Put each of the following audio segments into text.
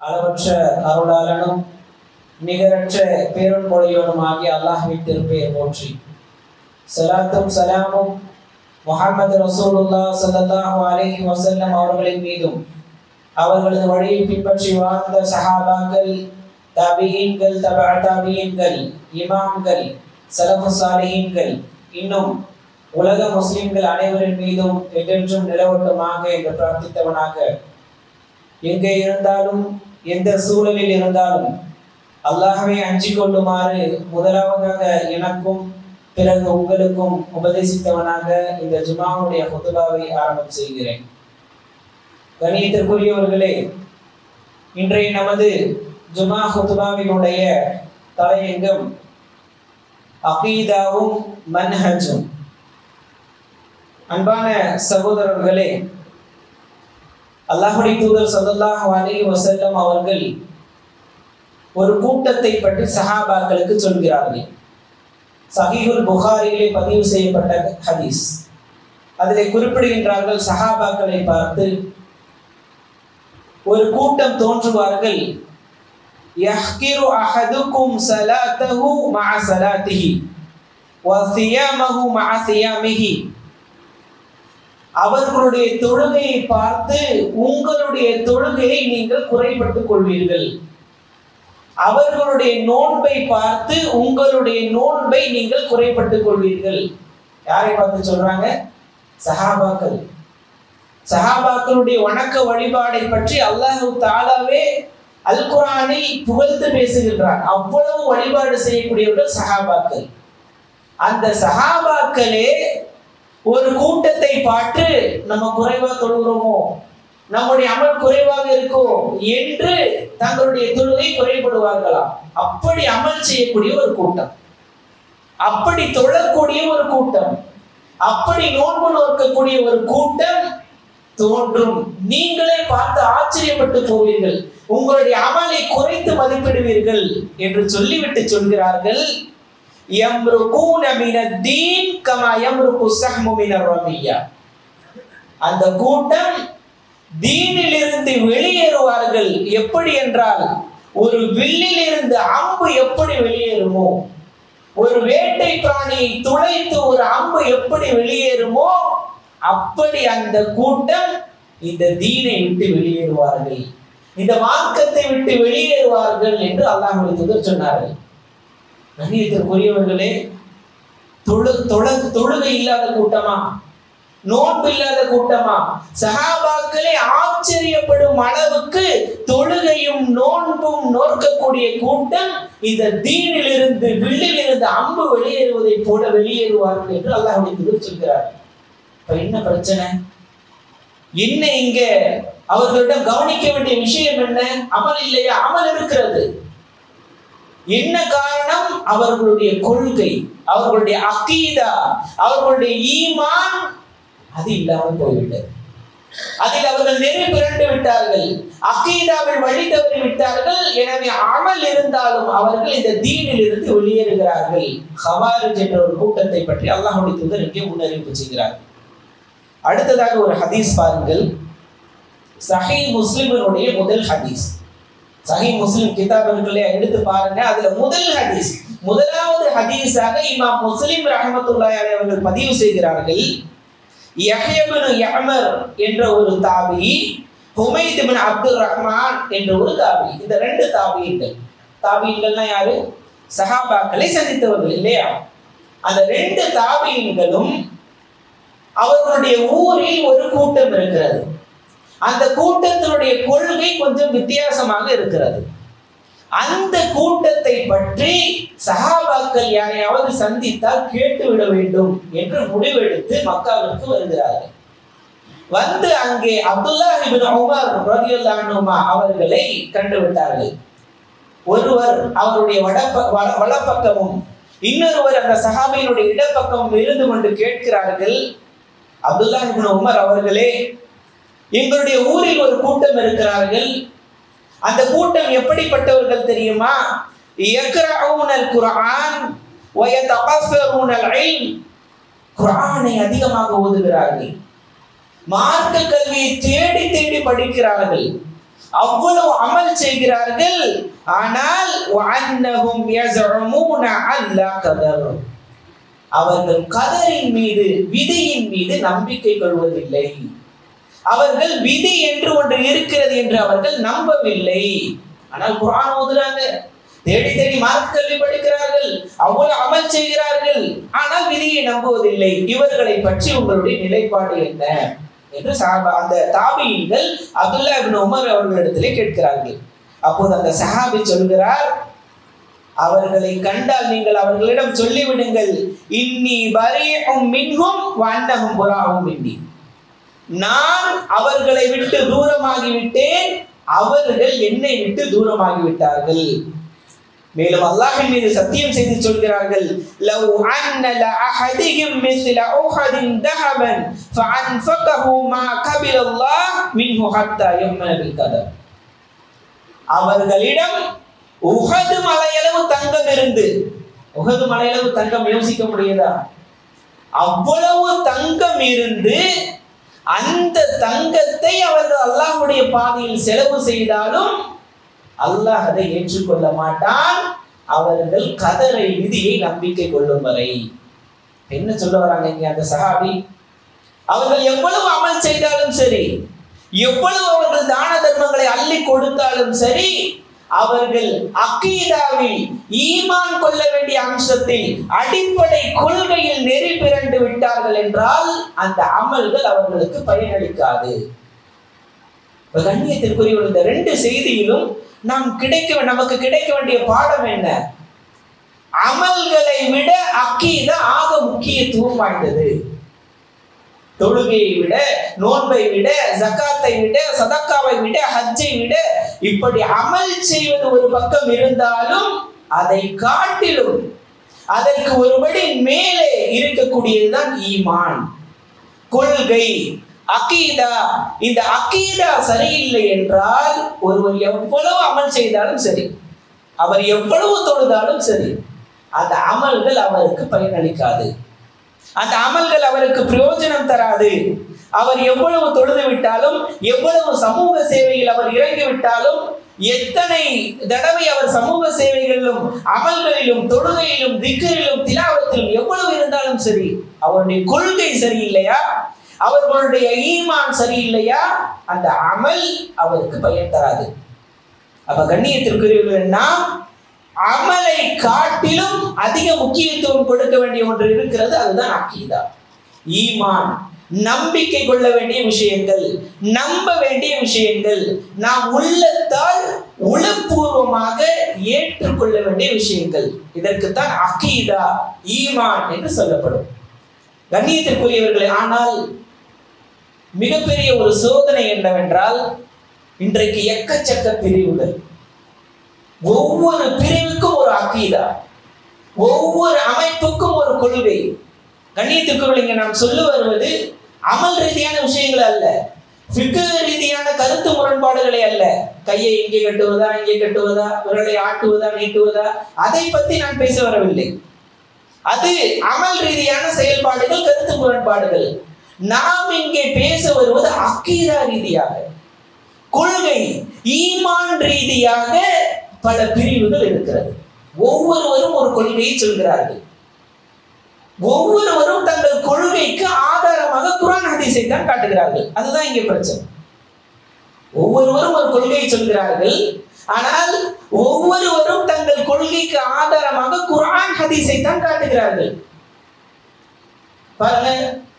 அளவற்ற அருளாளனும் நிகரற்ற பேரன்பொழியோனும் ஆகிய அல்லாஹின் திருப்பெயர் போற்றி. சலாத்தும் சலாமும் முஹம்மது ரசூலுல்லா ஸல்லல்லாஹு அலஹி வசல்லம் அவர்களின் மீதும் அவர்களது வழியை பின்பற்றி வாழ்ந்த சஹாபாக்கள் தாபியீன்கள் தபா தாபியீன்கள் இமாம்கள் சலபு சாலிஹீன்கள் இன்னும் உலக முஸ்லிம்கள் அனைவரின் மீதும் என்றென்றும் நிலவட்டுமாக என்று பிரார்த்தித்தவனாக எங்கே இருந்தாலும் எந்த சூழலில் இருந்தாலும் அல்லாஹவை அஞ்சு கொள்ளுமாறு முதலாவதாக எனக்கும் பிறகு உங்களுக்கும் உபதேசித்தவனாக இந்த ஜுமாவுடைய ஹுதுபாவை ஆரம்பம் செய்கிறேன். கணியத்திற்குரியவர்களே இன்றைய நமது ஜுமா ஹுதுபாவினுடைய தலையங்கம் அகீதாவும் மன்ஹஜும். அன்பான சகோதரர்களே அல்லாஹுடைய தூதர் சதல்லாஹ் அலி வசல்லம் அவர்கள் ஒரு கூட்டத்தை பற்றி சஹாபாக்களுக்கு சொல்கிறார்கள். சஹீஹுல் புகாரிலே பதிவு செய்யப்பட்ட ஹதீஸ். அதிலே குறிப்பிடுகின்றார்கள் சஹாபாக்களை பார்த்து ஒரு கூட்டம் தோன்றுவார்கள். يحقر அஹதுக்கும் صلاته مع صلاته وصيامه مع صيامه அவர்களுடைய தொழுகையை பார்த்து உங்களுடைய தொழுகையை நீங்கள் குறைபட்டுக் கொள்வீர்கள். அவர்களுடைய நோன்பை பார்த்து உங்களுடைய நோன்பை நீங்கள் குறைபட்டுக் கொள்வீர்கள். யாரை பார்த்து சொல்றாங்க? சஹாபாக்கள். சஹாபாக்களுடைய வணக்க வழிபாடை பற்றி அல்லாஹு தாலாவே அல் குரானில் புகழ்ந்து பேசுகின்றார் அவ்வளவு வழிபாடு செய்யக்கூடியவர்கள் சஹாபாக்கள். அந்த சஹாபாக்களே ஒரு கூட்டத்தை பார்த்து நம்ம குறைவா தொழுகிறோமோ? நம்முடைய அமல் குறைவாக இருக்கும் என்று தங்களுடைய தொழுகை குறைபடுவார்களாம் அப்படி அமல் செய்யக்கூடிய ஒரு கூட்டம். அப்படி தொழக்கூடிய ஒரு கூட்டம். அப்படி நோன்பு நோக்கக்கூடிய ஒரு கூட்டம் தோன்றும். நீங்களே பார்த்து ஆச்சரியப்பட்டு போவீர்கள். உங்களுடைய அமலை குறைத்து மதிப்பிடுவீர்கள் என்று சொல்லிவிட்டு சொல்கிறார்கள் யம்ருகூன மினத்தீன் கமா யம்ருக்கு ஸஹ்மு மினர் ரமியா அந்த கூட்டம் தீனிலிருந்து வெளியேறுவார்கள் எப்படி என்றால் ஒரு வில்லில் இருந்து அம்பு எப்படி வெளியேறுமோ ஒரு வேட்டை பிராணியை துளைத்து ஒரு அம்பு எப்படி வெளியேறுமோ அப்படி அந்த கூட்டம் இந்த தீனை விட்டு வெளியேறுவார்கள். இந்த மார்க்கத்தை விட்டு வெளியேறுவார்கள் என்று அல்லாஹ் சொன்னார்கள். கண்ணியத்திற்குரியவர்களே தொழு தொழ தொழுகை இல்லாத கூட்டமா? நோன்பு இல்லாத கூட்டமா? சஹாபாக்களே ஆச்சரியப்படும் அளவுக்கு தொழுகையும் நோன்பும் நோக்கக்கூடிய கூட்டம் இந்த தீனிலிருந்து வில்லிலிருந்து அம்பு வெளியேறுவதை போல வெளியேறுவார்கள் என்று அல்லாஹ் சொல்கிறார். இப்ப என்ன பிரச்சனை? என்ன இங்க அவர்களிடம் கவனிக்க வேண்டிய விஷயம் என்ன? அமல் இல்லையா? அமல் இருக்கிறது. என்ன காரணம்? அவர்களுடைய கொள்கை அவர்களுடைய அக்கீதா அவர்களுடைய ஈமான் அது இல்லாமல் போய்விட்டது. அதில் அவர்கள் நெறி பிறண்டு விட்டார்கள். அக்கீதாவில் வழி தவறி விட்டார்கள். எனவே அமல் இருந்தாலும் அவர்கள் இந்த தீனில் இருந்து வெளியேறுகிறார்கள். ஹவாரிஜ் என்ற ஒரு கூட்டத்தை பற்றி அல்லாஹுடைய தூதர் இங்கே முன்னறிவிப்பு செய்கிறார்கள் அடுத்ததாக ஒரு ஹதீஸ் பாருங்கள். சஹி முஸ்லிமனுடைய முதல் ஹதீஸ். சஹி முஸ்லிம் கிதாப் இருக்குல்லையா எடுத்து பாருங்க. அதுல முதல் ஹதீஸ் முதலாவது ஹதீஸாக இமாம் முஸ்லிம் ரஹமத்துல்லாய் அவர்கள் பதிவு செய்கிறார்கள். யஹ்யபின் யமர் என்ற ஒரு தாபி ஹுமைத் பின் அப்துல் ரஹ்மான் என்ற ஒரு தாபி. இந்த ரெண்டு தாபியங்கள் தாபியங்கள்னா யாரு? சஹாபாக்களை சந்தித்தவர்கள் இல்லையா? அந்த ரெண்டு தாபியங்களும் அவர்களுடைய ஊரில் ஒரு கூட்டம் இருக்கிறது. அந்த கூட்டத்தினுடைய கொள்கை கொஞ்சம் வித்தியாசமாக இருக்கிறது. அந்த கூட்டத்தை பற்றி சகாபாக்கள் யாரையாவது சந்தித்தால் கேட்டுவிட வேண்டும் என்று முடிவெடுத்து மக்காவிற்கு வருகிறார்கள். வந்து அங்கே அப்துல்லா இபின் உமர் அவர்களை கண்டுவிட்டார்கள். ஒருவர் அவருடைய வடப்ப வலப்பக்கமும் இன்னொருவர் அந்த சஹாபியினுடைய இடப்பக்கமும் இருந்து கொண்டு கேட்கிறார்கள். அப்துல்லா இபின் உமர் அவர்களே எங்களுடைய ஊரில் ஒரு கூட்டம் இருக்கிறார்கள். அந்த கூட்டம் எப்படிப்பட்டவர்கள் தெரியுமா? குரானை அதிகமாக ஓதுகிறார்கள். மார்க்க கல்வியை தேடி தேடி படிக்கிறார்கள். அவ்வளவு அமல் செய்கிறார்கள். ஆனால் அவர்கள் கதரின் மீது விதியின் மீது நம்பிக்கை கொள்வதில்லை. அவர்கள் விதி என்று ஒன்று இருக்கிறது என்று அவர்கள் நம்பவில்லை. ஆனால் குரான் ஓதுறாங்க. தேடி தேடி மார்க்க கல்வி படிக்கிறார்கள். அவ்வளவு அமல் செய்கிறார்கள். ஆனால் விதியை நம்புவதில்லை. இவர்களை பற்றி உங்களுடைய நிலைப்பாடு என்ன? என்று சாபா அந்த தாபியங்கள் அப்துல்லா இப்னு உமர் அவர்களிடத்திலே கேட்கிறார்கள். அப்போது அந்த சஹாபி சொல்கிறார் அவர்களை கண்டால் நீங்கள் அவர்களிடம் சொல்லிவிடுங்கள். இன்னி வரையும் மின்கும் வண்ணகும் புறாவும் மின்னி. நான் அவர்களை விட்டு தூரமாகிவிட்டேன். அவர்கள் என்னை விட்டு தூரமாகிவிட்டார்கள். மேலும் அல்லாஹின் மீது சத்தியம் செய்து சொல்கிறார்கள் லவ் அன்ன லஅஹதிஹிம் மிஸ்ல உஹதின் தஹபன் ஃபஅன்ஃபகஹு மா கபில அல்லாஹ் மின்ஹு ஹத்தா யும்ன கதர் அவர்களிடம் உஹது மலையளவு தங்கம் இருந்து உஹது மலையளவு தங்கம் யோசிக்க முடியுதா? அவ்வளவு தங்கம் இருந்து அந்த தங்கத்தை அவர்கள் அல்லாஹ்வுடைய பாதையில் செலவு செய்தாலும் அல்லாஹ் அதை ஏற்றுக்கொள்ள மாட்டான். அவர்கள் கதரை விதியை நம்பிக்கை கொள்ளும் வரை. என்ன சொல்ல வராங்க இங்க அந்த சஹாபி? அவர்கள் எவ்வளவு அமல் செய்தாலும் சரி எவ்வளவு அவர்கள் தான தர்மங்களை அள்ளி கொடுத்தாலும் சரி அவர்கள் அக்கீதாவில் ஈமான் கொள்ள வேண்டிய அம்சத்தில் அடிப்படை கொள்கையில் நெறி பிறண்டு விட்டார்கள் என்றால் அந்த அமல்கள் அவர்களுக்கு பயனளிக்காது. கண்ணியத்திற்குரிய இந்த ரெண்டு செய்தியிலும் நாம் கிடைக்க நமக்கு கிடைக்க வேண்டிய பாடம் என்ன? அமல்களை விட அக்கீதா ஆக முக்கியத்துவம் வாய்ந்தது. தொழுகையை விட நோன்பை விட ஜக்காத்தை விட சதக்காவை விட ஹஜ்ஜை விட இப்படி அமல் செய்வது ஒரு பக்கம் இருந்தாலும் அதை காட்டிலும் அதற்கு ஒருபடி மேலே இருக்கக்கூடியதுதான் ஈமான். கொள்கை அக்கீதா இந்த அக்கீதா சரியில்லை என்றால் ஒருவர் எவ்வளவு அமல் செய்தாலும் சரி அவர் எவ்வளவு தொழுதாலும் சரி அந்த அமல்கள் அவருக்கு பயனளிக்காது. அந்த அமல்கள் அவருக்கு பிரயோஜனம் தராது. அவர் எவ்வளவு தொழுது விட்டாலும் எவ்வளவு சமூக சேவையில் அவர் இறங்கி விட்டாலும் எத்தனை தடவை அவர் சமூக சேவைகளிலும் அமல்களிலும் தொழுகையிலும் திக்கரிலும் திலாவத்திலும் எவ்வளவு இருந்தாலும் சரி அவருடைய கொள்கை சரியில்லையா? அவர்களுடைய ஈமான் சரியில்லையா? அந்த அமல் அவருக்கு பயன் தராது. அப்ப கண்ணியத்திற்குரியவர்கள் நாம் அமலை காட்டிலும் அதிக முக்கியத்துவம் கொடுக்க வேண்டிய ஒன்று இருக்கிறது அதுதான் அக்கீதா ஈமான் நம்பிக்கை கொள்ள வேண்டிய விஷயங்கள் நம்ப வேண்டிய விஷயங்கள் நாம் உள்ளத்தால் உளப்பூர்வமாக ஏற்றுக்கொள்ள வேண்டிய விஷயங்கள். இதற்குத்தான் அக்கீதா ஈமான் என்று சொல்லப்படும். கண்ணியத்திற்குரியவர்களே ஆனால் மிகப்பெரிய ஒரு சோதனை என்னவென்றால் இன்றைக்கு எக்கச்சக்க பிரிவுகள். ஒவ்வொரு பிரிவுக்கும் ஒரு அக்கீதா ஒவ்வொரு அமைப்புக்கும் ஒரு கொள்கை. கண்ணியத்துக்குள் இங்க நாம் சொல்ல வருவது அமல் ரீதியான விஷயங்கள் அல்ல ஃபிக்கு ரீதியான கருத்து முரண்பாடுகளை அல்ல. கையை இங்கே கட்டுவதா இங்கே கட்டுவதா விரலை ஆட்டுவதா நீட்டுவதா அதை பத்தி நான் பேச வரவில்லை. அது அமல் ரீதியான செயல்பாடுகள் கருத்து முரண்பாடுகள். நாம் இங்கே பேச வருவது அக்கீதா ரீதியாக கொள்கை ஈமான் ரீதியாக பல பிரிவுகள் இருக்கிறது. ஒவ்வொருவரும் ஒரு கொள்கையை சொல்கிறார்கள். ஒவ்வொருவரும் தங்கள் கொள்கைக்கு ஆதாரமாக குரான் ஹதீஸை தான் காட்டுகிறார்கள். அதுதான் இங்கே பிரச்சனை. ஒவ்வொருவரும் ஒரு கொள்கையை சொல்கிறார்கள். ஆனால் ஒவ்வொருவரும் தங்கள் கொள்கைக்கு ஆதாரமாக குரான் ஹதீஸை தான் காட்டுகிறார்கள். பாருங்க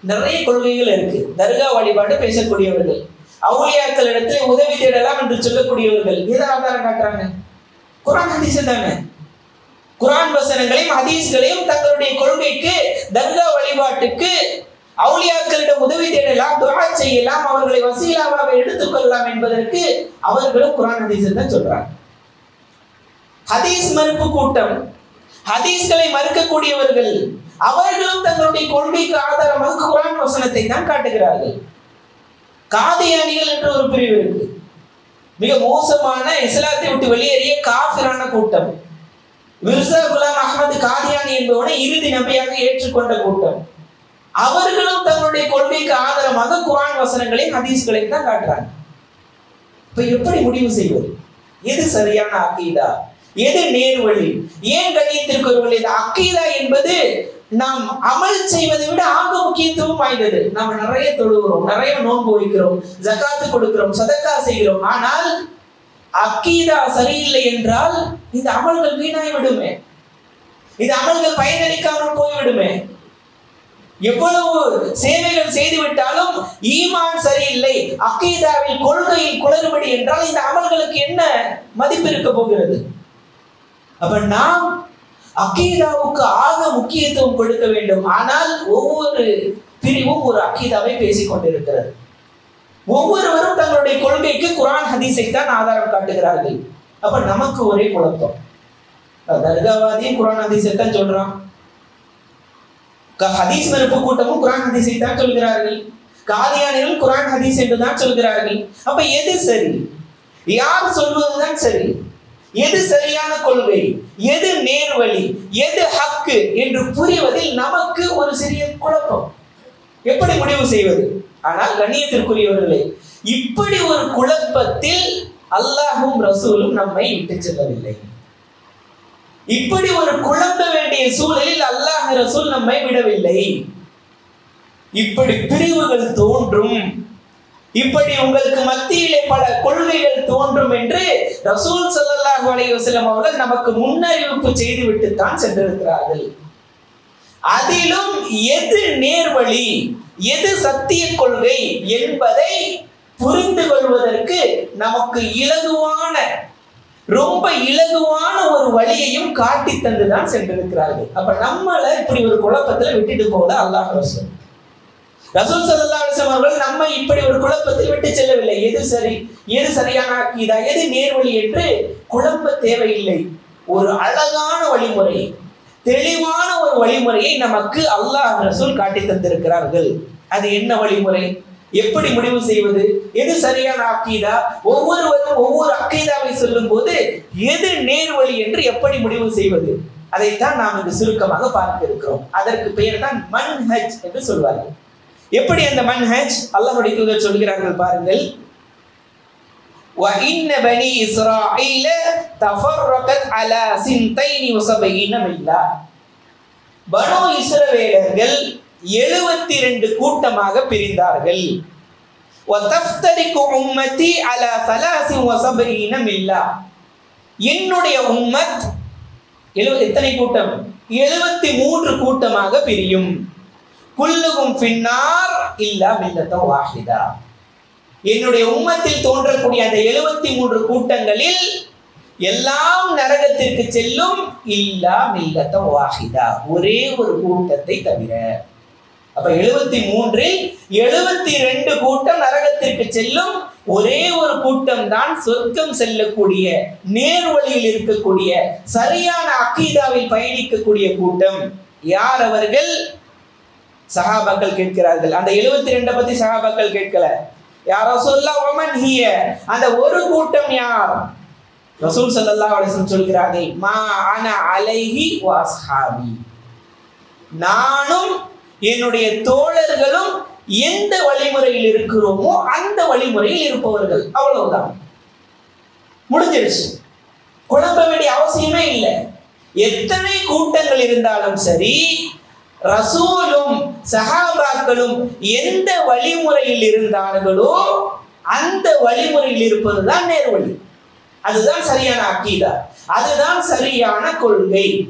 நிறைய கொள்கைகள் இருக்கு. தர்கா வழிபாடு பேசக்கூடியவர்கள் அவுளியாக்கள் இடத்துல உதவி தேடலாம் என்று சொல்லக்கூடியவர்கள் எதை ஆதாரம் காட்டுறாங்க? குரான் ஹதீஸ் தானே குரான் வசனங்களையும் ஹதீஸ்களையும் தங்களுடைய கொள்கைக்கு தர்கா வழிபாட்டுக்கு அவுளியாக்களிடம் உதவி தேடலாம் துரா செய்யலாம் அவர்களை வசீலாவாக எடுத்துக்கொள்ளலாம் என்பதற்கு அவர்களும் குரான் ஹதீஸை தான் சொல்றாங்க. ஹதீஸ் மறுப்பு கூட்டம். ஹதீஸ்களை மறுக்கக்கூடியவர்கள் அவர்களும் தங்களுடைய கொள்கைக்கு ஆதாரமாக குரான் வசனத்தை தான் காட்டுகிறார்கள். காதியானிகள் என்ற ஒரு பிரிவு இருக்கு. மிக மோசமான இஸ்லாத்தை விட்டு வெளியேறிய காஃபிரான கூட்டம். மிர்சா குலாம் அகமது காதியானி என்பவனை இறுதி நம்பியாக ஏற்றுக்கொண்ட கூட்டம். அவர்களும் தங்களுடைய கொள்கைக்கு ஆதரவாக குரான் வசனங்களையும் ஹதீஸ்களையும் தான் காட்டுறாங்க. இப்ப எப்படி முடிவு செய்வது? எது சரியான அக்கீதா எது நேர்வழி? ஏன் கண்ணியத்திற்குரியவர்கள் இது அக்கீதா என்பது நாம் அமல் செய்வதை விட ஆக முக்கியத்துவம் வாய்ந்தது நாம் நிறைய தொழுகிறோம் நிறைய நோன்பு வைக்கிறோம் ஜக்காத்து கொடுக்கிறோம் சதக்கா செய்கிறோம். ஆனால் அக்கீதா சரியில்லை என்றால் இந்த அமல்கள் வீணாய் விடுமே இந்த அமல்கள் பயனளிக்காமல் போய்விடுமே. எவ்வளவு சேவைகள் செய்துவிட்டாலும் ஈமான் சரியில்லை. அக்கீதாவில் கொள்கையில் குளறுபடி என்றால் இந்த அமல்களுக்கு என்ன மதிப்பு இருக்க போகிறது? அப்ப நாம் அக்கீதாவுக்கு ஆக முக்கியத்துவம் கொடுக்க வேண்டும். ஆனால் ஒவ்வொரு பிரிவும் ஒரு அக்கீதாவை பேசிக் கொண்டிருக்கிறது. ஒவ்வொருவரும் தங்களுடைய கொள்கைக்கு குரான் ஹதீஸை தான் ஆதாரம் காட்டுகிறார்கள். அப்ப நமக்கு ஒரே குழப்பம். தர்காவாதியும் குரான் ஹதீஸை தான் சொல்றான். க- ஹதீஸ் மறுப்பு கூட்டமும் குரான் ஹதீஸை தான் சொல்கிறார்கள். காதியானிகள் குரான் ஹதீஸ் என்று தான் சொல்கிறார்கள். அப்ப எது சரி? யார் சொல்வதுதான் சரி? எது சரியான கொள்கை? எது நேர்வழி? எது ஹக்கு? என்று புரிவதில் நமக்கு ஒரு சிறிய குழப்பம். எப்படி முடிவு செய்வது? ஆனால் கண்ணியத்திற்குரியவர்களே இப்படி ஒரு குழப்பத்தில் அல்லாஹும் ரசூலும் நம்மை விட்டு செல்லவில்லை. இப்படி ஒரு குழம்ப வேண்டிய சூழலில் அல்லாஹ் ரசூல் நம்மை விடவில்லை. இப்படி பிரிவுகள் தோன்றும். இப்படி உங்களுக்கு மத்தியிலே பல கொள்கைகள் தோன்றும் என்று ரசூல் சல்லாஹ் அலைஹி அவர்கள் நமக்கு முன்னறிவிப்பு செய்துவிட்டு தான் சென்றிருக்கிறார்கள். அதிலும் எது நேர்வழி எது சத்திய கொள்கை என்பதை புரிந்து கொள்வதற்கு நமக்கு இலகுவான ரொம்ப இலகுவான ஒரு வழியையும் காட்டி தந்துதான் சென்றிருக்கிறார்கள். அப்ப நம்மள இப்படி ஒரு குழப்பத்துல விட்டுட்டு போல அல்லாஹ் ரசூல். ரசூல் சல்லா அலிஸ்லாம் அவர்கள் நம்மை இப்படி ஒரு குழப்பத்தில் விட்டு செல்லவில்லை. எது சரி? எது சரியான ஆக்கியதா? எது நேர்வழி என்று குழப்ப தேவையில்லை. ஒரு அழகான வழிமுறை தெளிவான ஒரு வழிமுறையை நமக்கு அல்லாஹ் ரசூல் காட்டி தந்திருக்கிறார்கள். அது என்ன வழிமுறை? எப்படி முடிவு செய்வது? எது சரியான அக்கீதா ஒவ்வொருவரும் ஒவ்வொரு அக்கீதாவை சொல்லும் போது எது நேர்வழி என்று எப்படி முடிவு செய்வது? அதைத்தான் நாம் இங்கு சுருக்கமாக பார்க்க இருக்கிறோம் அதற்கு பெயர் தான் மன்ஹஜ் என்று சொல்வார்கள். எப்படி அந்த மன்ஹஜ் அல்லாஹ்வுடைய தூதர் சொல்கிறார்கள் பாருங்கள் وَإِنَّ بَنِي إِسْرَائِيلَ تَفَرَّقَتْ عَلَى سِنْتَيْنِ وَسَبْعِينَ مِلَّةً பனு இஸ்ரவேலர்கள் எழுபத்தி ரெண்டு கூட்டமாக பிரிந்தார்கள் وَتَفْتَرِقُ أُمَّتِي عَلَى ثَلَاثٍ وَسَبْعِينَ مِلَّةً என்னுடைய உம்மத் எழு எத்தனை கூட்டம் எழுபத்தி மூன்று கூட்டமாக பிரியும் குல்லுகும் பின்னார் இல்லா மில்லத்த வாஹிதா. என்னுடைய உம்மத்தில் தோன்றக்கூடிய அந்த எழுபத்தி மூன்று கூட்டங்களில் எல்லாம் நரகத்திற்கு செல்லும் இல்லா மில்லத்த வாஹிதா. ஒரே ஒரு கூட்டத்தை தவிர. அப்ப எழுபத்தி மூன்றில் எழுபத்தி ரெண்டு கூட்டம் நரகத்திற்கு செல்லும் ஒரே ஒரு கூட்டம் தான் சொர்க்கம் செல்லக்கூடிய நேர்வழியில் இருக்கக்கூடிய சரியான அக்கீதாவில் பயணிக்கக்கூடிய கூட்டம். யார் அவர்கள்? சஹாபாக்கள் கேட்கிறார்கள். அந்த எழுபத்தி ரெண்டை பத்தி சஹாபாக்கள் கேட்கல. யாரோ சொல்ல ஒமன் ஹிய. அந்த ஒரு கூட்டம் யார்? ரசூல் சல்லா அலிசன் சொல்கிறார்கள் மா அன அலைஹி வாஸ்ஹாபி நானும் என்னுடைய தோழர்களும் எந்த வழிமுறையில் இருக்கிறோமோ அந்த வழிமுறையில் இருப்பவர்கள். அவ்வளவுதான். முடிஞ்சிருச்சு குழப்ப வேண்டிய அவசியமே இல்லை. எத்தனை கூட்டங்கள் இருந்தாலும் சரி ரசூலும் சஹாபாக்களும் எந்த வழிமுறையில் இருந்தார்களோ அந்த வழிமுறையில் இருப்பதுதான் நேர்வழி. அதுதான் சரியான அக்கீதா. அதுதான் சரியான கொள்கை.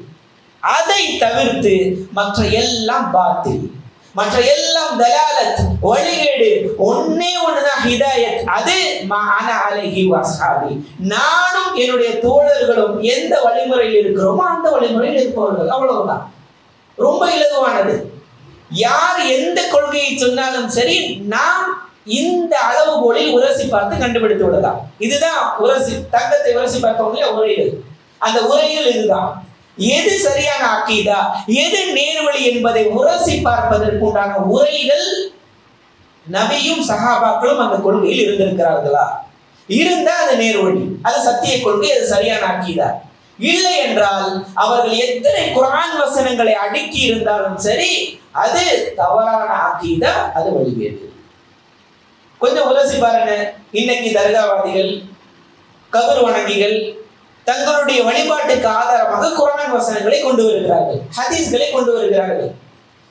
அதை தவிர்த்து மற்ற எல்லாம் பாத்தில். மற்ற எல்லாம் தலாலத் வழிகேடு. ஒன்னே ஒண்ணுதான் ஹிதாயத். அது மஅன அலைஹி வஸ்ஹாபி. நானும் என்னுடைய தோழர்களும் எந்த வழிமுறையில் இருக்கிறோமோ அந்த வழிமுறையில் இருப்பவர்கள். அவ்வளவுதான். ரொம்ப இலகுவானது. யார் எந்த கொள்கையை சொன்னாலும் சரி நாம் இந்த அளவுகோலில் உரசி பார்த்து கண்டுபிடித்து விடலாம். இதுதான் உரசி தங்கத்தை உரசி பார்த்தவங்களே உரைகள் அந்த உரையில் இதுதான். எது சரியான அக்கீதா எது நேர்வழி என்பதை உரசி பார்ப்பதற்கு உண்டான உரைகள் நபியும் சகாபாக்களும் அந்த கொள்கையில் இருந்திருக்கிறார்களா? இருந்தா அது நேர்வழி. அது சத்திய கொள்கை அது சரியான அக்கீதா இல்லை என்றால் அவர்கள் எத்தனை குரான் வசனங்களை அடுக்கி இருந்தாலும் சரி அது தவறான அக்கீதா அது வழிவேது கொஞ்சம் உலசி பாருங்க. இன்னைக்கு தர்காவாதிகள் கபர் வணங்கிகள் தங்களுடைய வழிபாட்டுக்கு ஆதாரமாக குரான் வசனங்களை கொண்டு வருகிறார்கள் ஹதீஸ்களை கொண்டு வருகிறார்கள்.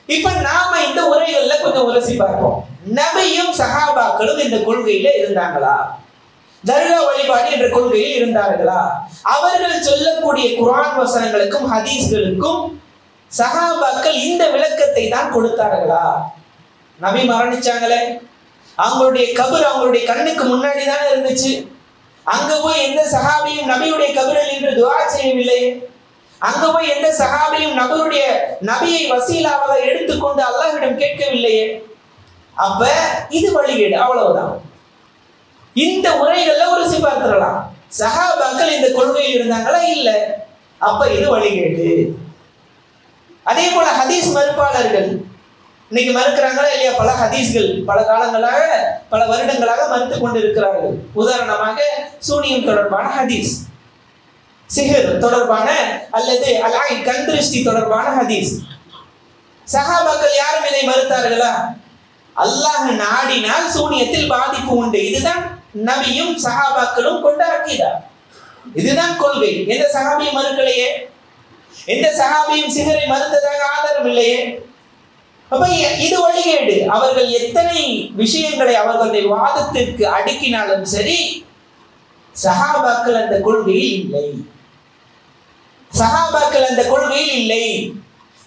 இப்ப நாம இந்த உரைகள்ல கொஞ்சம் உரசி பார்ப்போம். நபியும் சஹாபாக்களும் இந்த கொள்கையில இருந்தாங்களா? தர்கா வழிபாடு என்ற கொள்கையில் இருந்தார்களா? அவர்கள் சொல்லக்கூடிய குரான் வசனங்களுக்கும் ஹதீஸ்களுக்கும் சகாபாக்கள் இந்த விளக்கத்தை தான் கொடுத்தார்களா? நபி மரணிச்சாங்களே. அவங்களுடைய கபர் அவங்களுடைய கண்ணுக்கு முன்னாடி தானே இருந்துச்சு. அங்க போய் எந்த சகாபியும் நபியுடைய கபரில் என்று துவா செய்யவில்லை. அங்க போய் எந்த சகாபியும் நபருடைய நபியை வசீலாவாக எடுத்துக்கொண்டு அல்லாஹ்விடம் கேட்கவில்லையே. அப்ப இது வழிகேடு. அவ்வளவுதான். இந்த உரைகள்ல ஒரு பார்த்துடலாம் சகாபாக்கள் இந்த கொள்கையில் இருந்தாங்களா? இல்ல. அப்ப இது வழிகேடு. அதே போல ஹதீஸ் மறுப்பாளர்கள். இன்னைக்கு மறுக்கிறாங்களா இல்லையா? பல ஹதீஸ்கள் பல காலங்களாக பல வருடங்களாக மறுத்து கொண்டு இருக்கிறார்கள் உதாரணமாக சூனியம் தொடர்பான ஹதீஸ் சிஹர் தொடர்பான அல்லது அலாய் கந்திருஷ்டி தொடர்பான ஹதீஸ். சஹாபாக்கள் யாரும் இதை மறுத்தார்களா? அல்லாஹ் நாடினால் சூனியத்தில் பாதிப்பு உண்டு. இதுதான் நபியும் சஹாபாக்களும் கொண்ட அக்கீதா இதுதான் கொள்கை. எந்த சஹாபியும் மறுக்கலையே? எந்த சஹாபியும் சிகரை மறுத்ததாக ஆதாரம் இல்லையே அப்ப இது வழிகேடு. அவர்கள் எத்தனை விஷயங்களை அவர்களுடைய வாதத்திற்கு அடுக்கினாலும் சரி சஹாபாக்கள் அந்த கொள்கையில் இல்லை. சஹாபாக்கள் அந்த கொள்கையில் இல்லை.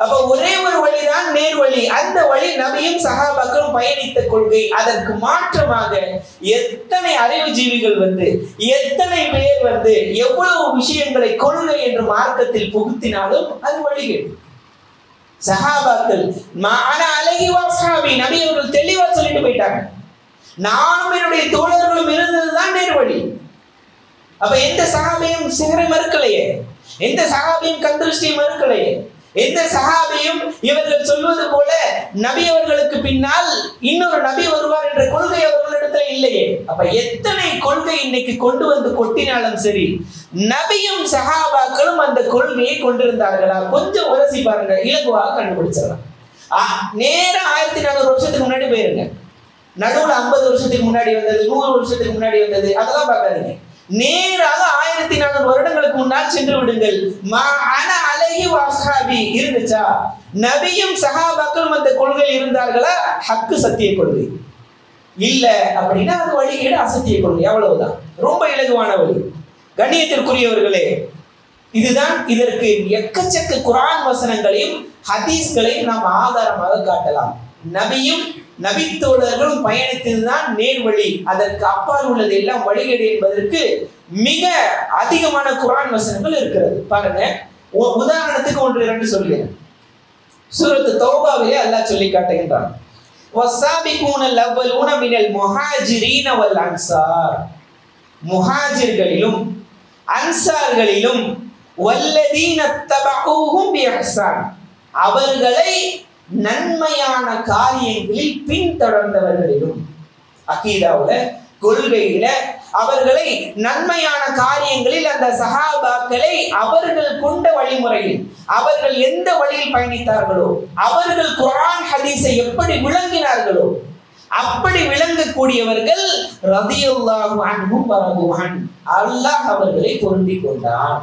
அப்ப ஒரே ஒரு வழிதான் நேர் வழி. அந்த வழி நபியும் சகாபாக்களும் பயணித்த கொள்கை. அதற்கு மாற்றமாக எத்தனை அறிவுஜீவிகள் வந்து எத்தனை பேர் வந்து எவ்வளவு விஷயங்களை கொள்கை என்று மார்க்கத்தில் புகுத்தினாலும் அது வழிகள். சகாபாக்கள் ஆனா அழகி வாசாபி நபி அவர்கள் தெளிவா சொல்லிட்டு போயிட்டாங்க. நானும் என்னுடைய தோழர்களும் இருந்ததுதான் நேர் வழி. அப்ப எந்த சஹாபியும் சிகரை மறுக்கலையே? எந்த சகாபியும் கந்திருஷ்டியை மறுக்கலையே? எந்த சஹாபியும் இவர்கள் சொல்வது போல நபி அவர்களுக்கு பின்னால் இன்னொரு நபி வருவார் என்ற கொள்கை அவர்களிடத்துல இல்லையே. அப்ப எத்தனை கொள்கை இன்னைக்கு கொண்டு வந்து கொட்டினாலும் சரி நபியும் சஹாபாக்களும் அந்த கொள்கையை கொண்டிருந்தார்களா? கொஞ்சம் உரசி பாருங்க இலகுவாக கண்டுபிடிச்சிடலாம். ஆ, ஆயிரத்தி நானூறு வருஷத்துக்கு முன்னாடி போயிருங்க. நடுவுல ஐம்பது வருஷத்துக்கு முன்னாடி வந்தது நூறு வருஷத்துக்கு முன்னாடி வந்தது அதெல்லாம் பார்க்காதீங்க. நேராக ஆயிரத்தி நானூறு வருடங்களுக்கு முன்னால் சென்று விடுங்கள். மா அன அலஹி வாஸ்ஹாபி இருந்துச்சா? நபியும் சஹாபாக்களும் அந்த கொள்கை இருந்தார்களா? ஹக்கு சத்திய கொள்கை. இல்ல அப்படின்னா அது வழிகேடு அசத்திய கொள்கை. அவ்வளவுதான். ரொம்ப இலகுவான வழி. கண்ணியத்திற்குரியவர்களே இதுதான் இதற்கு எக்கச்சக்க குரான் வசனங்களையும் ஹதீஸ்களையும் நாம் ஆதாரமாக காட்டலாம். நபியும் நபித்தோழர்களும் பயணித்ததுதான் நேர்வழி. அதற்கு அப்பால் உள்ளது எல்லாம் வழிகேடு என்பதற்கு மிக அதிகமான குரான் வசனங்கள் இருக்கிறது. பாருங்க. உதாரணத்துக்கு ஒன்று இரண்டு சொல்கிறேன். சூரத்து தௌபாவிலே அல்லாஹ் சொல்லி காட்டுகின்றான். வசாபிகூன லவ்வலூன மினல் முஹாஜிரீன வல் அன்சார். முஹாஜிர்களிலும் அன்சார்களிலும் வல்லதீன தபஊஹும் பிஹ்சான். அவர்களை நன்மையான காரியங்களில் பின்தொடர்ந்தவர்களிலும். அகீதாவுல கொள்கையில அவர்களை நன்மையான காரியங்களில் அந்த சகாபாக்களை அவர்கள் கொண்ட வழிமுறையில் அவர்கள் எந்த வழியில் பயணித்தார்களோ அவர்கள் குரான் ஹதீஸை எப்படி விளங்கினார்களோ அப்படி விளங்கக்கூடியவர்கள் ரதியுல்லாஹு அன்ஹும் வரதுஹன். அல்லாஹ் அவர்களை பொருந்தி கொண்டார்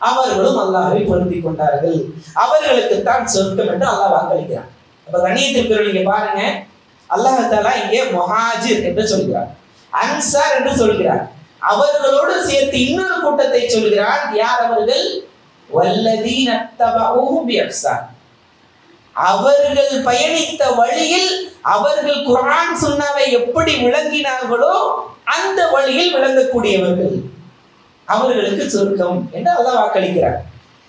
அவர்களும் அல்லாஹை பொருந்தி கொண்டார்கள். அவர்களுக்கு தான் சொர்க்கம் என்று அல்லாஹ் வாக்களிக்கிறான். அப்ப கண்ணியத்திற்கு நீங்க பாருங்க. அல்லாஹ் இங்கே மொஹாஜிர் என்று சொல்கிறார். அன்சார் என்று சொல்கிறார். அவர்களோடு சேர்த்து இன்னொரு கூட்டத்தை சொல்கிறார். யார் அவர்கள்? அவர்கள் பயணித்த வழியில் அவர்கள் குரான் சுண்ணாவை எப்படி விளங்கினார்களோ அந்த வழியில் விளங்கக்கூடியவர்கள் அவர்களுக்கு சுருக்கம் என்று அல்லாஹ் வாக்களிக்கிறார்.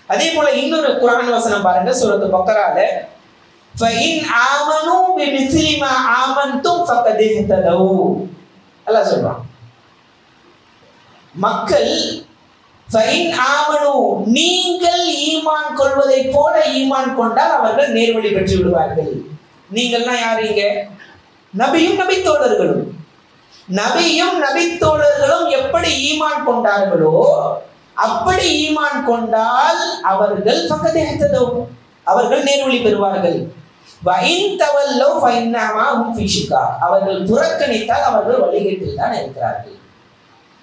அதே போல இன்னொரு குரான் வசனம் பாருங்க சூரத்து பக்கரால. فَإِنْ آمَنُوا بِمِثْلِ مَا آمَنْتُمْ فَقَدِ اهْتَدَوْا அல்லாஹ் சொல்றான் மக்கள் ஃபைன் ஆமனு நீங்கள் ஈமான் கொள்வதை போல ஈமான் கொண்டால் அவர்கள் நேர்வழி பெற்று விடுவார்கள் நீங்கள்லாம் யாரு இங்க நபியும் நபித்தோழர்களும் நபியும் நபித்தோழர்களும் எப்படி ஈமான் கொண்டார்களோ அப்படி ஈமான் கொண்டால் அவர்கள் பக்கத்தை அவர்கள் நேர்வழி பெறுவார்கள் அவர்கள் புறக்கணித்தால் அவர்கள் வழிகேட்டில் தான் இருக்கிறார்கள்.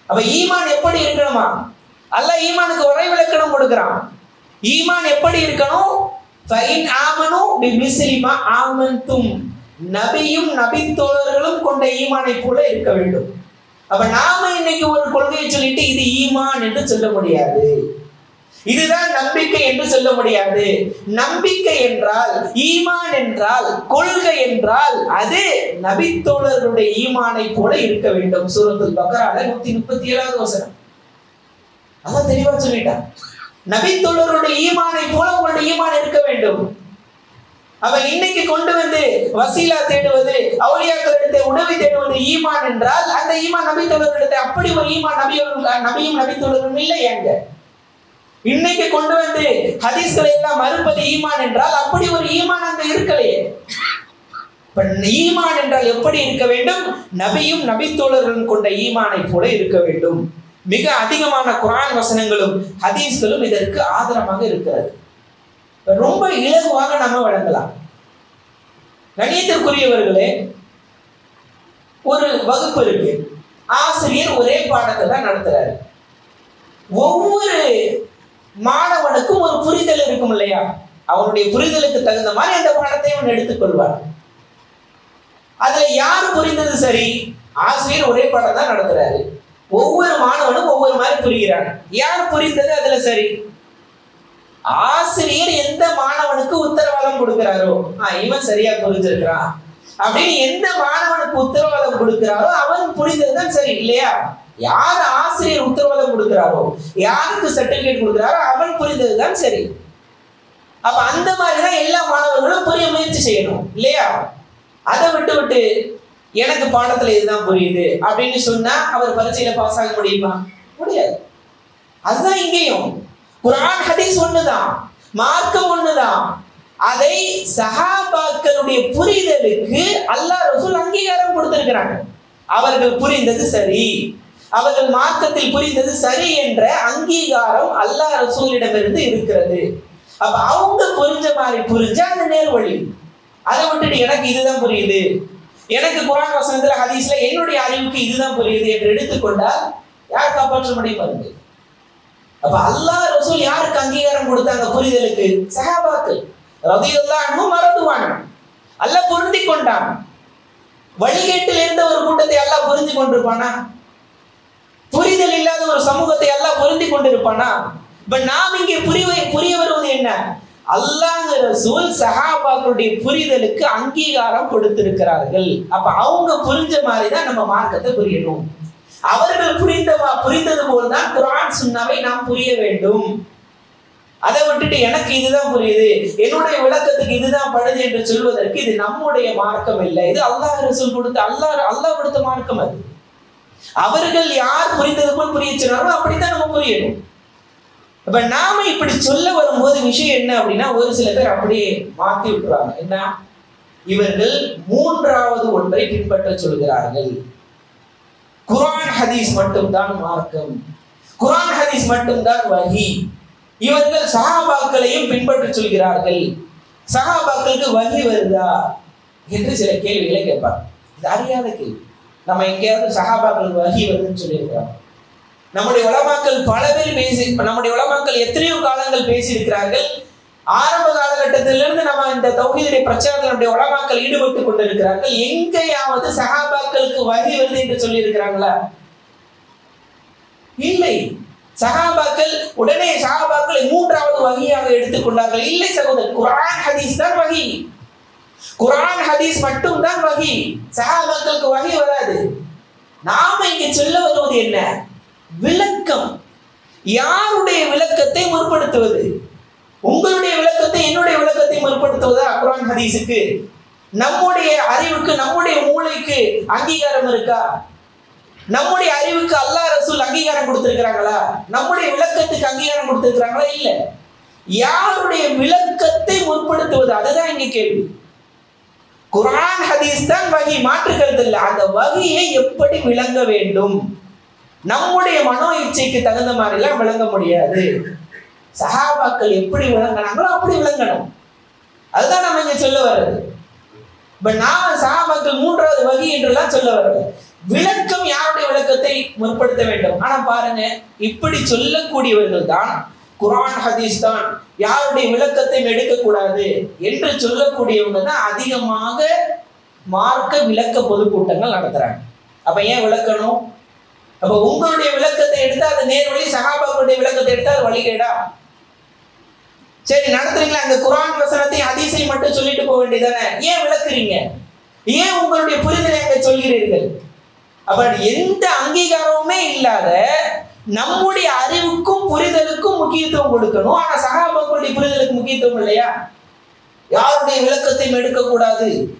அப்ப ஈமான் எப்படி இருக்கணுமா? அல்ல ஈமானுக்கு ஒரே விளக்கணம் கொடுக்கிறான். ஈமான் எப்படி இருக்கணும்? ஃபைன் ஆமனு பிமிஸ்லிமா ஆமன்தும். நபியும் நபித்தோழர்களும் கொண்ட ஈமானை போல இருக்க வேண்டும். அப்ப நாம இன்னைக்கு ஒரு கொள்கையை சொல்லிட்டு இது ஈமான் என்று சொல்ல முடியாது. இதுதான் நம்பிக்கை என்று சொல்ல முடியாது. நம்பிக்கை என்றால் ஈமான் என்றால் கொள்கை என்றால் அது நபித்தோழர்களுடைய ஈமானை போல இருக்க வேண்டும். சூரத்துல் பக்கரால நூத்தி முப்பத்தி ஏழாவது வசனம். அதான் தெளிவா சொல்லிட்டான். நபித்தோழருடைய ஈமானை போல உங்களுடைய ஈமான் இருக்க வேண்டும். அவன் இன்னைக்கு கொண்டு வந்து வசீலா தேடுவது அவுலியாக்களிடத்தை உணவை தேடுவது ஈமான் என்றால் அந்த ஈமான் நபித்தோழர்களிடத்தை அப்படி ஒரு ஈமான் நபியோர்கள் நபியும் நபித்தோழரும் இல்லை எங்க இன்னைக்கு கொண்டு வந்து ஹதீஸ்களை எல்லாம் மறுப்பது ஈமான் என்றால் அப்படி ஒரு ஈமான் அங்க இருக்கலையே ஈமான் என்றால் எப்படி இருக்க வேண்டும்? நபியும் நபித்தோழர்களும் கொண்ட ஈமானை போல இருக்க வேண்டும். மிக அதிகமான குரான் வசனங்களும் ஹதீஸ்களும் இதற்கு ஆதரமாக இருக்கிறது. ரொம்ப இலகுவாக நம்ம வழங்கலாம். கணியத்திற்குரியவர்களே ஒரு வகுப்பு இருக்கு. ஆசிரியர் ஒரே பாடத்தை தான் நடத்துறாரு. ஒவ்வொரு மாணவனுக்கும் ஒரு புரிதல் இருக்கும் இல்லையா? அவனுடைய புரிதலுக்கு தகுந்த மாதிரி அந்த பாடத்தை அவன் எடுத்துக்கொள்வான். அதுல யார் புரிந்தது சரி? ஆசிரியர் ஒரே பாடம் தான் நடத்துறாரு. ஒவ்வொரு மாணவனும் ஒவ்வொரு மாதிரி புரிகிறான். யார் புரிந்தது அதுல சரி? ஆசிரியர் எந்த மாணவனுக்கு உத்தரவாதம் கொடுக்கிறாரோ? ஆ, இவன் சரியா புரிஞ்சிருக்கிறான். அப்படின்னு எந்த மாணவனுக்கு உத்தரவாதம் கொடுக்கிறாரோ அவன் புரிந்ததுதான் சரி இல்லையா? யார் ஆசிரியர் உத்தரவாதம் கொடுக்கிறாரோ யாருக்கு சர்டிபிகேட் கொடுக்கிறாரோ அவன் புரிந்ததுதான் சரி. அப்ப அந்த மாதிரிதான் எல்லா மாணவர்களும் புரிய முயற்சி செய்யணும் இல்லையா? அதை விட்டு விட்டு எனக்கு பாடத்துல இதுதான் புரியுது அப்படின்னு சொன்னா அவர் பரீட்சையில பாஸ் ஆக முடியுமா? முடியாது. அதுதான் இங்கேயும். குரான் ஹதீஸ் ஒண்ணுதான். மார்க்கம் ஒண்ணுதான். அதை சஹாபாக்களுடைய புரிதலுக்கு அல்லாஹ் ரசூல் அங்கீகாரம் கொடுத்திருக்கிறாங்க. அவர்கள் புரிந்தது சரி. அவர்கள் மார்க்கத்தில் புரிந்தது சரி என்ற அங்கீகாரம் அல்லாஹ் ரசூலிடமிருந்து இருக்கிறது. அப்ப அவங்க புரிஞ்ச மாதிரி புரிஞ்சா அந்த நேர் வழி அதை விட்டுட்டு எனக்கு இதுதான் புரியுது. எனக்கு குரான் வசனத்துல ஹதீஸ்ல என்னுடைய அறிவுக்கு இதுதான் புரியுது என்று எடுத்துக்கொண்டால் யார் காப்பாற்ற முடியும் பாருங்க. அப்ப அல்லாஹ் ரசூல் யாருக்கு அங்கீகாரம் கொடுத்தாங்க புரிதலுக்கு? சஹாபாக்கு ரதியல்லாஹு மறந்துவான் அல்லாஹ் பொருந்தி கொண்டான். வழிகேட்டில் இருந்த ஒரு கூட்டத்தை அல்லாஹ் புரிஞ்சு கொண்டிருப்பானா? புரிதல் இல்லாத ஒரு சமூகத்தை எல்லாம் பொருந்தி கொண்டிருப்பானா? இப்ப நாம் இங்கே புரிய புரிய வருவது என்ன? அல்லாஹ் ரசூல் சஹாபாக்களுடைய புரிதலுக்கு அங்கீகாரம் கொடுத்திருக்கிறார்கள். அப்ப அவங்க புரிஞ்ச மாதிரி தான் நம்ம மார்க்கத்தை புரியணும். அவர்கள் புரிந்த புரிந்தது போல் தான் குரான் சுன்னாவை நாம் புரிய வேண்டும். அதை விட்டுட்டு எனக்கு இதுதான் புரியுது. என்னுடைய விளக்கத்துக்கு இதுதான் படுது என்று சொல்வதற்கு இது நம்முடைய மார்க்கம் இல்லை. இது அல்லாஹ் ரசூல் கொடுத்த அல்லாஹ் அல்லாஹ் கொடுத்த மார்க்கம் அது. அவர்கள் யார் புரிந்தது போல் புரிய சொன்னாரோ அப்படித்தான் நம்ம புரியணும். இப்ப நாம இப்படி சொல்ல வரும்போது விஷயம் என்ன அப்படின்னா ஒரு சில பேர் அப்படியே மாத்தி விட்டுறாங்க. என்ன? இவர்கள் மூன்றாவது ஒன்றை பின்பற்ற சொல்கிறார்கள். குரான் ஹதீஸ் மட்டும்தான் மார்க்கம். குரான் ஹதீஸ் மட்டும்தான் வகி. இவர்கள் சஹாபாக்களையும் பின்பற்ற சொல்கிறார்கள். சஹாபாக்களுக்கு வகி வருதா? என்று சில கேள்விகளை கேட்பாங்க. இது அறியாத கேள்வி. நம்ம எங்கேயாவது சகாபாக்களுக்கு வகி வருதுன்னு சொல்லியிருக்கிறோம். நம்முடைய உலமாக்கள் பல பேர் பேசி நம்முடைய உலமாக்கள் எத்தனையோ காலங்கள் பேசியிருக்கிறார்கள். ஆரம்ப காலகட்டத்திலிருந்து நம்ம இந்த தௌஹீதுடைய பிரச்சாரத்தில் நம்முடைய உலமாக்கள் ஈடுபட்டு கொண்டிருக்கிறார்கள். எங்கேயாவது சகாபாக்களுக்கு வகி வருது என்று சொல்லியிருக்கிறாங்களா? இல்லை. சகாபாக்கள் உடனே சகாபாக்களை மூன்றாவது வகையாக எடுத்துக்கொண்டார்கள் இல்லை சகோதரர் குரான் ஹதீஸ் தான் வகி. குரான் ஹதீஸ் மட்டும் தான் வகி. சகாபாக்களுக்கு வகி வராது. நாம இங்க சொல்ல வருவது என்ன? விளக்கம். யாருடைய விளக்கத்தை முற்படுத்துவது? உங்களுடைய விளக்கத்தை என்னுடைய விளக்கத்தை முற்படுத்துவதா குரான் ஹதீஸுக்கு? நம்முடைய அறிவுக்கு நம்முடைய மூளைக்கு அங்கீகாரம் இருக்கா? நம்முடைய அறிவுக்கு அல்லா ரசூல் அங்கீகாரம் கொடுத்திருக்கிறாங்களா? நம்முடைய விளக்கத்துக்கு அங்கீகாரம் கொடுத்திருக்கிறாங்களா? இல்ல. யாருடைய விளக்கத்தை முற்படுத்துவது? அதுதான் இங்க கேள்வி. குர்ஆன் ஹதீஸ் தான் வகி மாற்று இல்லை. அந்த வகையை எப்படி விளங்க வேண்டும்? நம்முடைய மனோ இச்சைக்கு தகுந்த மாதிரிலாம் விளங்க முடியாது. சஹாபாக்கள் எப்படி விளங்கினாங்களோ அப்படி விளங்கணும். அதுதான் நம்ம இங்க சொல்ல வர்றது. இப்ப நான் சஹாபாக்கள் மூன்றாவது வகை என்றெல்லாம் சொல்ல வர்றது. விளக்கம் யாருடைய விளக்கத்தை முற்படுத்த வேண்டும்? ஆனா பாருங்க இப்படி சொல்லக்கூடியவர்கள் தான் குரான் ஹதீஸ் தான். யாருடைய விளக்கத்தையும் எடுக்கக்கூடாது என்று சொல்லக்கூடியவங்க தான் அதிகமாக மார்க்க விளக்க பொதுக்கூட்டங்கள் நடத்துகிறாங்க அப்போ ஏன் விளக்கணும்? அப்போ உங்களுடைய விளக்கத்தை எடுத்தால் அது நேர்வழி சகாபாக்களுடைய விளக்கத்தை எடுத்தால் அது வழிகேடா? சரி நடத்துறீங்களா? அந்த குரான் வசனத்தையும் ஹதீஸை மட்டும் சொல்லிட்டு போக வேண்டியதானே ஏன் விளக்குறீங்க? ஏன் உங்களுடைய புரிதலை அங்கே சொல்கிறீர்கள்? அப்ப எந்த அங்கீகாரமுமே இல்லாத நம்முடைய அறிவுக்கும் புரிதலுக்கும் முக்கியத்துவம் கொடுக்கணும். ஆனா சகாபாக்களுடைய புரிதலுக்கு முக்கியத்துவம் இல்லையா? யாருடைய விளக்கத்தையும் எடுக்கக்கூடாது.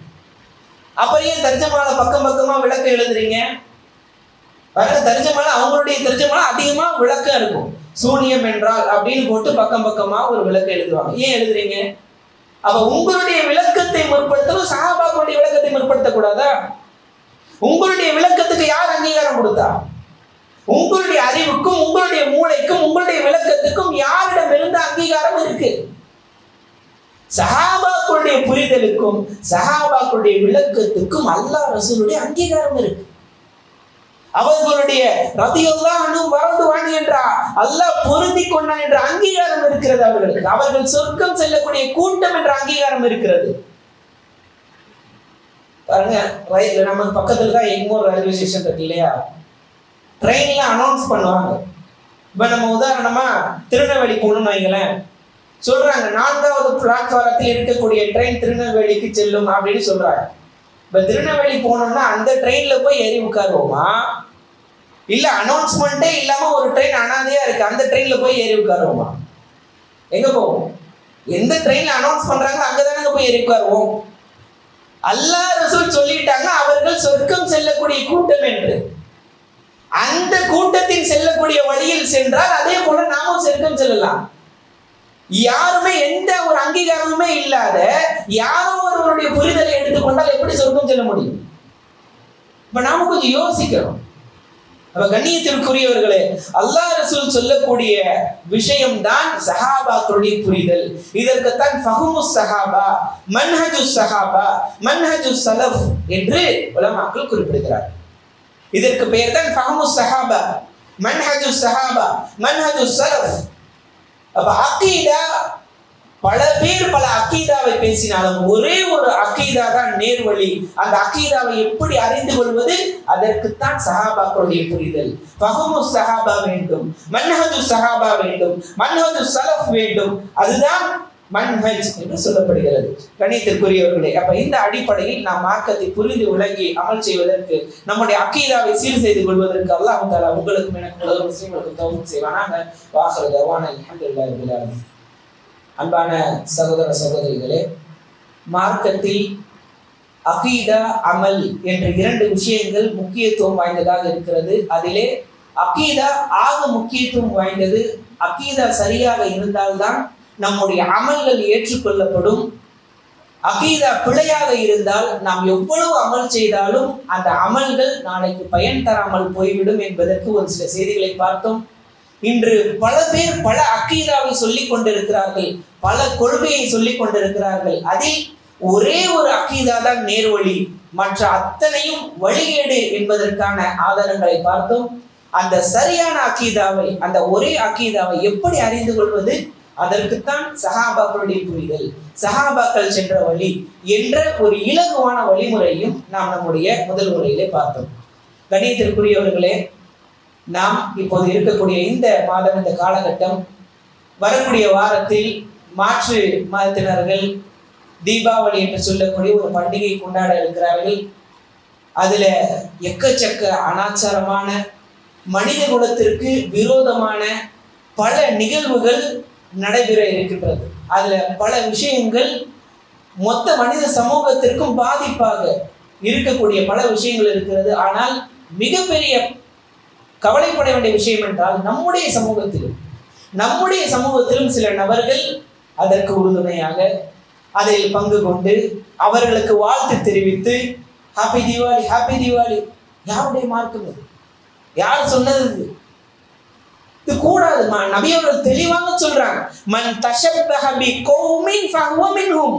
அப்புறம் ஏன் தர்ஜமால பக்கம் பக்கமா விளக்கம் எழுதுறீங்க? பாருங்க தர்ஜமால அவங்களுடைய தர்ஜமால அதிகமா விளக்கம் இருக்கும். சூனியம் என்றால் அப்படின்னு போட்டு பக்கம் பக்கமா ஒரு விளக்கம் எழுதுவாங்க. ஏன் எழுதுறீங்க? அப்ப உங்களுடைய விளக்கத்தை முற்படுத்தணும் சகாபாக்களுடைய விளக்கத்தை முற்படுத்தக்கூடாதா? உங்களுடைய விளக்கத்துக்கு யார் அங்கீகாரம் கொடுத்தா? உங்களுடைய அறிவுக்கும் உங்களுடைய மூளைக்கும் உங்களுடைய விளக்கத்துக்கும் யாரிடமிருந்து அங்கீகாரம் இருக்கு? சஹாபாக்களுடைய புரிதலுக்கும் சஹாபாக்களுடைய விளக்கத்துக்கும் அல்லாஹ் ரசூலுடைய அங்கீகாரம் இருக்கு. அவர்களுடைய ரதியெல்லாம் அணு வரந்து வாணி என்றா அல்லாஹ் பொருந்தி கொண்டான் என்ற அங்கீகாரம் இருக்கிறது அவர்களுக்கு. அவர்கள் சொர்க்கம் செல்லக்கூடிய கூட்டம் என்ற அங்கீகாரம் இருக்கிறது. பாருங்க ரயில் நம்ம பக்கத்துல தான் எங்கூர் ரயில்வே ஸ்டேஷன் இருக்கு இல்லையா? ட்ரெயின்ல அனௌன்ஸ் பண்ணுவாங்க. இப்போ நம்ம உதாரணமா திருநெல்வேலி போகணும்னு வைங்களேன். சொல்றாங்க நான்காவது பிளாட்ஃபாரத்தில் இருக்கக்கூடிய ட்ரெயின் திருநெல்வேலிக்கு செல்லும் அப்படின்னு சொல்றாங்க. இப்போ திருநெல்வேலி போனோம்னா அந்த ட்ரெயின்ல போய் ஏறி உட்காருவோமா? இல்ல அனௌன்ஸ்மெண்ட்டே இல்லாம ஒரு ட்ரெயின் அனாதையா இருக்கு அந்த ட்ரெயின்ல போய் ஏறி உட்காருவோமா? எங்க போவோம்? எந்த ட்ரெயின்ல அனௌன்ஸ் பண்றாங்க அங்கதானங்க போய் ஏறி உட்காருவோம். அல்லா ரசூல் சொல்லிட்டாங்க அவர்கள் சொர்க்கம் செல்லக்கூடிய கூட்டம் என்று. அந்த கூட்டத்தின் செல்லக்கூடிய வழியில் சென்றால் அதே போல நாமும் சொர்க்கம் செல்லலாம். யாருமே எந்த ஒரு அங்கீகாரமுமே இல்லாத யாரோ ஒருவருடைய புரிதலை எடுத்துக்கொண்டால் எப்படி சொர்க்கம் செல்ல முடியும்? இப்ப நாம கொஞ்சம் யோசிக்கிறோம். அப்ப கண்ணியத்திற்குரியவர்களே அல்லா ரசூல் சொல்லக்கூடிய விஷயம் தான் சஹாபாக்களுடைய புரிதல். இதற்குத்தான் ஃபஹுமு சஹாபா மன்ஹஜு சஹாபா மன்ஹஜு சலஃப் என்று உலமாக்கள் குறிப்பிடுகிறார் இதற்கு பெயர் தான் ஃபஹமு சஹாபா மன்ஹஜு சஹாபா மன்ஹஜு சலஃப். அப்ப அக்கீதா பல பேர் பல அக்கீதாவை பேசினாலும் ஒரே ஒரு அக்கீதா தான் நேர்வழி. அந்த அக்கீதாவை எப்படி அறிந்து கொள்வது? அதற்குத்தான் சஹாபாக்களுடைய புரிதல். ஃபஹமு சஹாபா வேண்டும் மன்ஹது சஹாபா வேண்டும் மன்ஹது சலஃப் வேண்டும். அதுதான் மன்ஹஜ் என்று சொல்லப்படுகிறது. கணித்திற்குரியவர்களே அப்ப இந்த அடிப்படையில் நாம் மார்க்கத்தை புரிந்து விளங்கி அமல் செய்வதற்கு நம்முடைய அக்கீதாவை சீர் செய்து கொள்வதற்கு அல்லாஹ் தாலா உங்களுக்கும் எனக்கு உலக முஸ்லீம்களுக்கு தௌஃபீக் செய்வானாக. வாஹர் தவான அல்ஹம்துலில்லாஹி அன்பான சகோதர சகோதரிகளே மார்க்கத்தில் அகீதா அமல் என்ற இரண்டு விஷயங்கள் முக்கியத்துவம் வாய்ந்ததாக இருக்கிறது. அதிலே அகீதா ஆக முக்கியத்துவம் வாய்ந்தது அகீதா சரியாக இருந்தால்தான் நம்முடைய அமல்கள் ஏற்றுக்கொள்ளப்படும். அகீதா பிழையாக இருந்தால் நாம் எவ்வளவு அமல் செய்தாலும் அந்த அமல்கள் நாளைக்கு பயன் தராமல் போய்விடும் என்பதற்கு ஒரு சில செய்திகளை பார்த்தோம். இன்று பல பேர் பல அக்கீதாவை சொல்லிக் கொண்டிருக்கிறார்கள் பல கொள்கையை சொல்லிக் கொண்டிருக்கிறார்கள். அதில் ஒரே ஒரு அக்கீதா தான் நேர்வழி. மற்ற அத்தனையும் வழிகேடு என்பதற்கான ஆதாரங்களை பார்த்தோம். அந்த சரியான அக்கீதாவை அந்த ஒரே அக்கீதாவை எப்படி அறிந்து கொள்வது? அதற்குத்தான் சஹாபாக்களுடைய புரிதல். சஹாபாக்கள் சென்ற வழி என்ற ஒரு இலகுவான வழிமுறையும் நாம் நம்முடைய முதல் உரையிலே பார்த்தோம். கணியத்திற்குரியவர்களே நாம் இப்போது இருக்கக்கூடிய இந்த மாதம் இந்த காலகட்டம் வரக்கூடிய வாரத்தில் மாற்று மதத்தினர்கள் தீபாவளி என்று சொல்லக்கூடிய ஒரு பண்டிகை கொண்டாட இருக்கிறார்கள். அதில் எக்கச்சக்க அனாச்சாரமான மனித குலத்திற்கு விரோதமான பல நிகழ்வுகள் நடைபெற இருக்கின்றது. அதுல பல விஷயங்கள் மொத்த மனித சமூகத்திற்கும் பாதிப்பாக இருக்கக்கூடிய பல விஷயங்கள் இருக்கிறது. ஆனால் மிகப்பெரிய கவலைப்பட வேண்டிய விஷயம் என்றால் நம்முடைய சமூகத்திலும் நம்முடைய சமூகத்திலும் சில நபர்கள் அதற்கு உறுதுணையாக அதில் பங்கு கொண்டு அவர்களுக்கு வாழ்த்து தெரிவித்து ஹாப்பி தீபாவளி ஹாப்பி தீபாவளி யாருடைய மார்க்கம் யார் சொன்னது இது கூடாது. நபி அவர்கள் தெளிவாக சொல்றாங்க. மன் தஷப்பஹ பி கௌமின் ஃபஹுவ மின்ஹும்.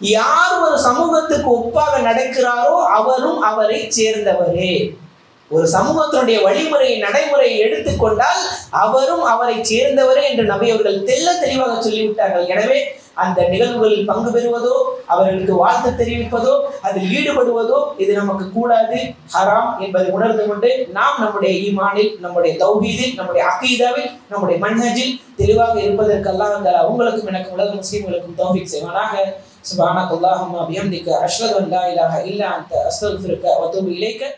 யார் ஒரு சமூகத்துக்கு ஒப்பாக நடக்கிறாரோ அவரும் அவரை சேர்ந்தவரே. ஒரு சமூகத்தினுடைய வழிமுறையை நடைமுறையை எடுத்துக்கொண்டால் அவரும் அவரை சேர்ந்தவரே என்று நபி அவர்கள் தெல்ல தெளிவாக சொல்லிவிட்டார்கள். எனவே அந்த நிகழ்வுகளில் பங்கு பெறுவதோ அவர்களுக்கு வாழ்த்து தெரிவிப்பதோ அதில் ஈடுபடுவதோ இது நமக்கு கூடாது ஹராம் என்பதை உணர்ந்து கொண்டு நாம் நம்முடைய ஈமானில் நம்முடைய தௌஹீதில் நம்முடைய அக்கீதாவில் நம்முடைய மன்ஹஜில் தெளிவாக இருப்பதற்கு அல்லாஹ் தஆலா உங்களுக்கும் எனக்கும் உலக முஸ்லீம்களுக்கும் தௌஃபிக் செய்வானாக. சுப்ஹானக அல்லாஹும்ம அபியம் அஷ்ஹது அன் லா இல்லா அந்த அஸ்தக்ஃபிருக வ அத்தூபு இலைக்க.